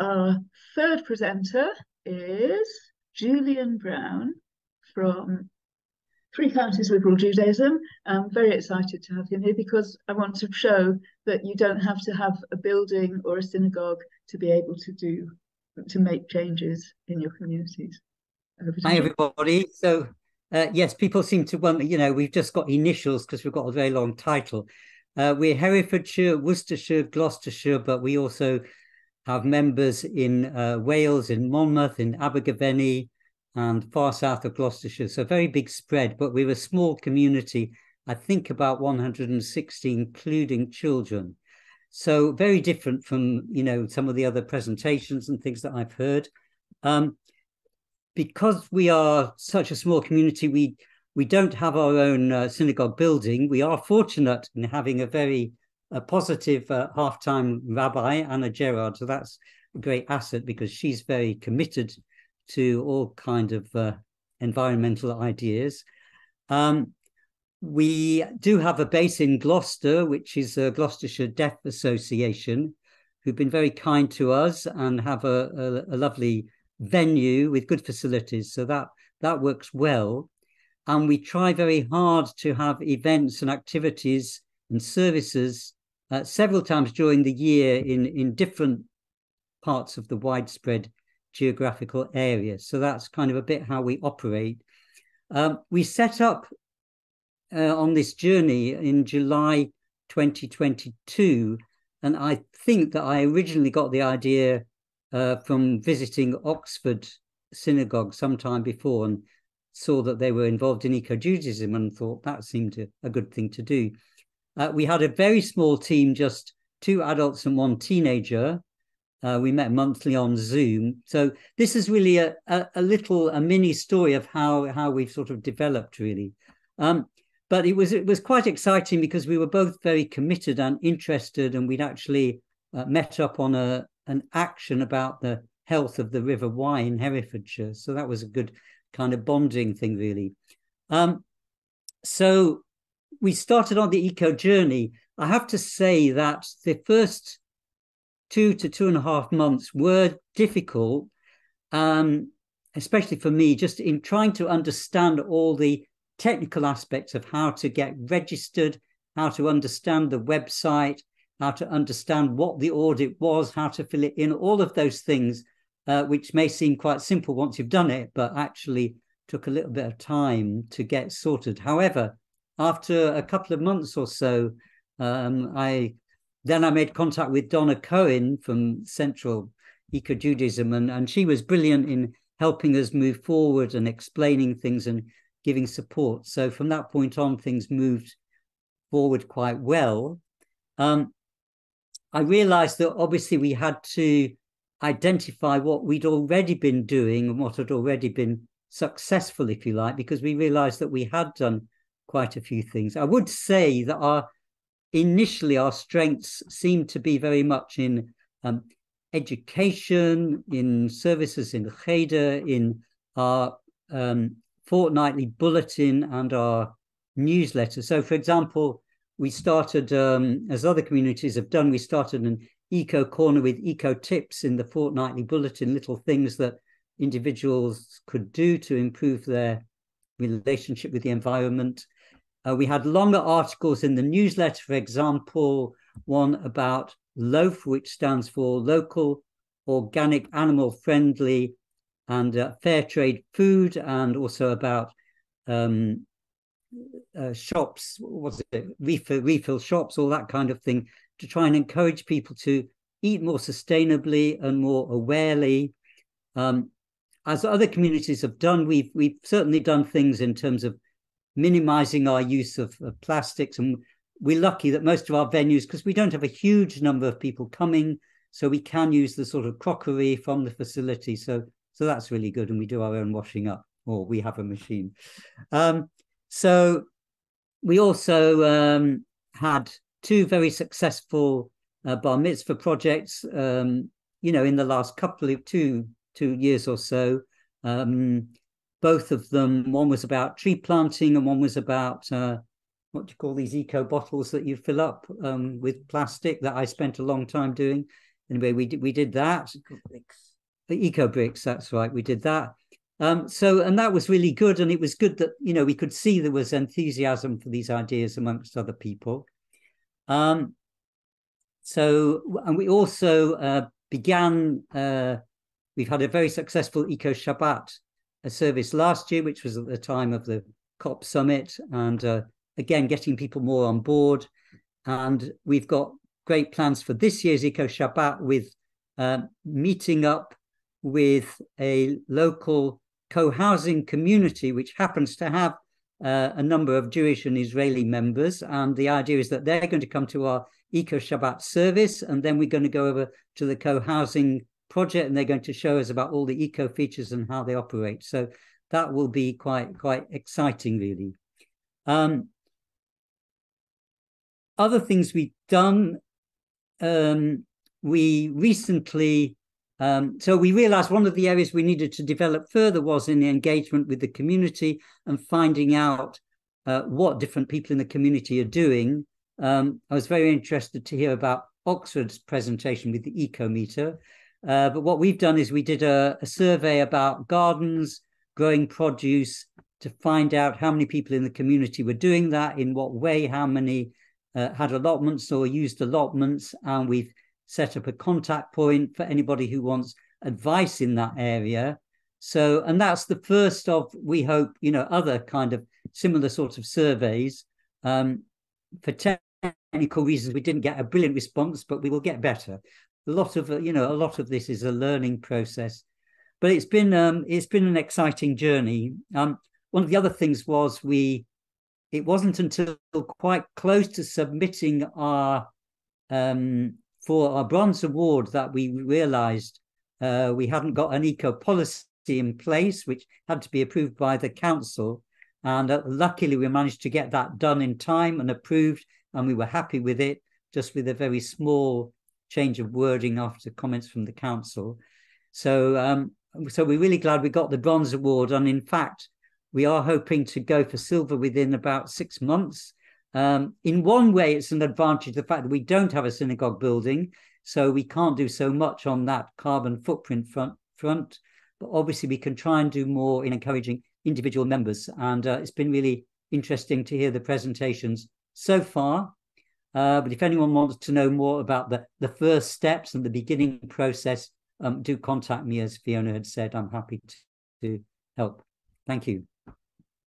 our third presenter is Julian Brown from Three Counties Liberal Judaism. I'm very excited to have him here because I want to show that you don't have to have a building or a synagogue to be able to do to make changes in your communities. Hi everybody. So uh, yes, people seem to want, you know, we've just got initials because we've got a very long title. Uh, we're Herefordshire, Worcestershire, Gloucestershire, but we also have members in uh, Wales, in Monmouth, in Abergavenny, and far south of Gloucestershire. So very big spread, but we're a small community. I think about 160, including children. So very different from you know some of the other presentations and things that I've heard. Um, because we are such a small community, we we don't have our own uh, synagogue building. We are fortunate in having a very a positive uh, half-time rabbi, Anna Gerard. So that's a great asset because she's very committed to all kind of uh, environmental ideas. Um, we do have a base in Gloucester, which is Gloucestershire Deaf Association, who've been very kind to us and have a, a, a lovely venue with good facilities. So that that works well. And we try very hard to have events and activities and services uh, several times during the year in, in different parts of the widespread geographical area. So that's kind of a bit how we operate. Um, we set up uh, on this journey in July 2022, and I think that I originally got the idea uh, from visiting Oxford Synagogue sometime before and saw that they were involved in eco Judaism and thought that seemed a, a good thing to do. Uh, we had a very small team, just two adults and one teenager. Uh, we met monthly on Zoom. So this is really a, a, a, little a mini story of how how we've sort of developed really. Um, but it was it was quite exciting because we were both very committed and interested, and we'd actually uh, met up on a an action about the health of the River Wye in Herefordshire. So that was a good kind of bonding thing, really. Um, so we started on the eco journey. I have to say that the first two to two and a half months were difficult, um, especially for me, just in trying to understand all the technical aspects of how to get registered, how to understand the website, how to understand what the audit was, how to fill it in, all of those things, uh, which may seem quite simple once you've done it, but actually took a little bit of time to get sorted. However, after a couple of months or so, um, I then I made contact with Donna Cohen from Central Eco Judaism, and, and she was brilliant in helping us move forward and explaining things and giving support. So from that point on, things moved forward quite well. Um, I realized that obviously we had to identify what we'd already been doing and what had already been successful, if you like, because we realized that we had done quite a few things. I would say that our initially our strengths seem to be very much in um, education, in services in Cheder, in our um, fortnightly bulletin and our newsletter. So, for example, we started, um, as other communities have done, we started an eco corner with eco tips in the fortnightly bulletin, little things that individuals could do to improve their relationship with the environment. Uh, we had longer articles in the newsletter, for example, one about LOAF, which stands for local, organic, animal friendly, and uh, fair trade food, and also about um, uh, shops, what's it, refill, refill shops, all that kind of thing, to try and encourage people to eat more sustainably and more awarely. Um, as other communities have done, we've we've certainly done things in terms of minimizing our use of, of plastics. And we're lucky that most of our venues, because we don't have a huge number of people coming, so we can use the sort of crockery from the facility. So so that's really good. And we do our own washing up, or we have a machine. Um, so we also um, had two very successful uh, bar mitzvah projects, um, you know, in the last couple of two two years or so. Um, both of them, one was about tree planting and one was about uh, what do you call these eco bottles that you fill up um, with plastic that I spent a long time doing. anyway, we did we did that. The Eco Bricks, that's right. We did that. Um, so, and that was really good. And it was good that, you know, we could see there was enthusiasm for these ideas amongst other people. Um, so, and we also uh, began, uh, we've had a very successful Eco Shabbat a service last year, which was at the time of the COP summit. And uh, again, getting people more on board. And we've got great plans for this year's Eco Shabbat with uh, meeting up with a local co-housing community, which happens to have uh, a number of Jewish and Israeli members. And the idea is that they're going to come to our Eco Shabbat service, and then we're going to go over to the co-housing project, and they're going to show us about all the eco features and how they operate. So that will be quite quite exciting, really. Um, other things we've done, um, we recently um, so we realized one of the areas we needed to develop further was in the engagement with the community and finding out uh, what different people in the community are doing. Um, I was very interested to hear about Oxford's presentation with the ecometer. Uh, but what we've done is we did a, a, survey about gardens, growing produce, to find out how many people in the community were doing that, in what way, how many uh, had allotments or used allotments, and we've set up a contact point for anybody who wants advice in that area. So, and that's the first of, we hope, you know, other kind of similar sorts of surveys. Um, for technical reasons, we didn't get a brilliant response, but we will get better. A lot of, you know, a lot of this is a learning process, but it's been, um, it's been an exciting journey. Um, one of the other things was we, it wasn't until quite close to submitting our um, for our bronze award that we realized uh, we hadn't got an eco policy in place, which had to be approved by the council. And uh, luckily, we managed to get that done in time and approved, and we were happy with it, just with a very small change of wording after comments from the council. So, um, so we're really glad we got the bronze award. And in fact, we are hoping to go for silver within about six months. Um, in one way, it's an advantage the fact that we don't have a synagogue building, so we can't do so much on that carbon footprint front. front. But obviously, we can try and do more in encouraging individual members. And uh, it's been really interesting to hear the presentations so far. Uh, but if anyone wants to know more about the, the first steps and the beginning process, um, do contact me, as Fiona had said. I'm happy to, to help. Thank you.